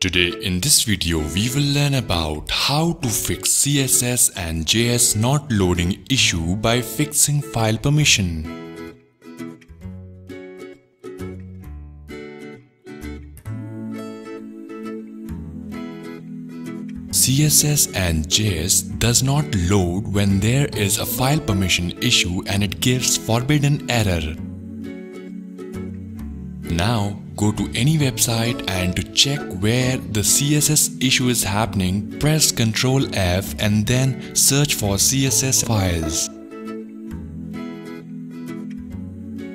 Today in this video we will learn about how to fix CSS and JS not loading issue by fixing file permission. CSS and JS does not load when there is a file permission issue and it gives forbidden error. Now go to any website and to check where the CSS issue is happening, press Ctrl F and then search for CSS files.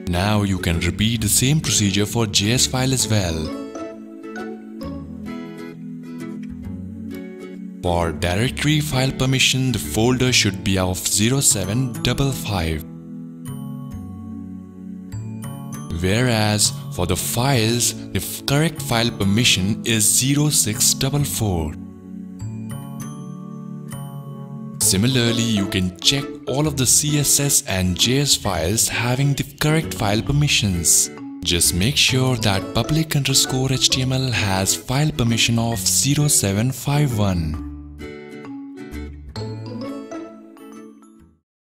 Now you can repeat the same procedure for JS file as well. For directory file permission, the folder should be of 0755. Whereas for the files, the correct file permission is 0644. Similarly, you can check all of the CSS and JS files having the correct file permissions. Just make sure that public underscore HTML has file permission of 0751.